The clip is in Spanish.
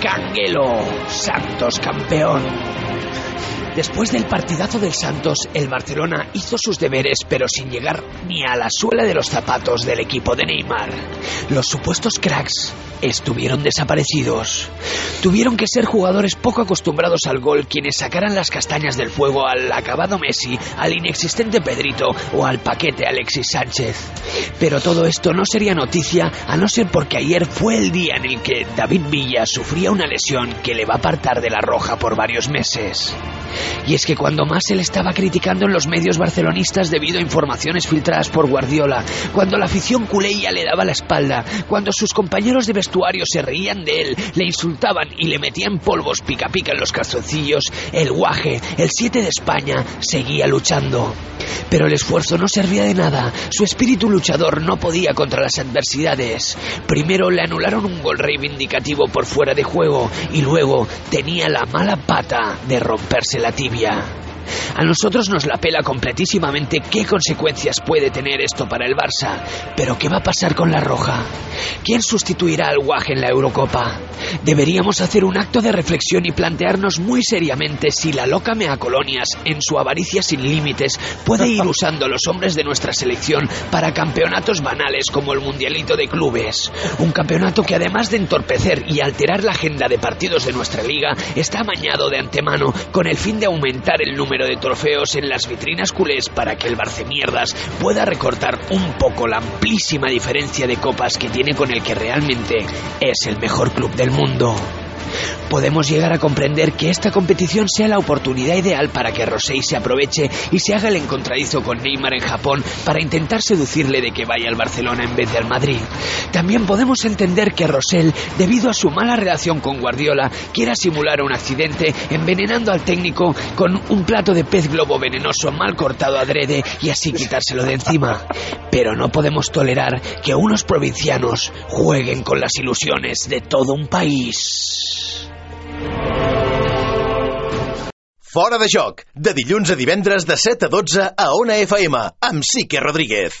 Canguelo, Santos campeón. Después del partidazo del Santos, el Barcelona hizo sus deberes, pero sin llegar ni a la suela de los zapatos del equipo de Neymar. Los supuestos cracks estuvieron desaparecidos. Tuvieron que ser jugadores poco acostumbrados al gol quienes sacaran las castañas del fuego al acabado Messi, al inexistente Pedrito o al paquete Alexis Sánchez. Pero todo esto no sería noticia a no ser porque ayer fue el día en el que David Villa sufría una lesión que le va a apartar de la roja por varios meses. Y es que cuando más se le estaba criticando en los medios barcelonistas debido a informaciones filtradas por Guardiola, cuando la afición culeya le daba la espalda, cuando sus compañeros de vestuario se reían de él, le insultaban y le metían polvos pica pica en los calzoncillos, el guaje, el 7 de España, seguía luchando. Pero el esfuerzo no servía de nada, su espíritu luchador no podía contra las adversidades. Primero le anularon un gol reivindicativo por fuera de juego y luego tenía la mala pata de romperse la tibia. A nosotros nos la pela completísimamente qué consecuencias puede tener esto para el Barça. Pero ¿qué va a pasar con la Roja? ¿Quién sustituirá al Guaj en la Eurocopa? Deberíamos hacer un acto de reflexión y plantearnos muy seriamente si la loca Meacolonias, en su avaricia sin límites, puede ir usando a los hombres de nuestra selección para campeonatos banales como el Mundialito de Clubes. Un campeonato que además de entorpecer y alterar la agenda de partidos de nuestra liga, está amañado de antemano con el fin de aumentar el número de trofeos en las vitrinas culés para que el Barcemierdas pueda recortar un poco la amplísima diferencia de copas que tiene con el que realmente es el mejor club del mundo. Podemos llegar a comprender que esta competición sea la oportunidad ideal para que Rosei se aproveche y se haga el encontradizo con Neymar en Japón para intentar seducirle de que vaya al Barcelona en vez de al Madrid. También podemos entender que Rosell, debido a su mala relación con Guardiola, quiera simular un accidente envenenando al técnico con un plato de pez globo venenoso mal cortado adrede y así quitárselo de encima. Pero no podemos tolerar que unos provincianos jueguen con las ilusiones de todo un país. Fora de joc, de dilluns a divendres de 7 a 12 a Ona FM, amb Sique Rodríguez.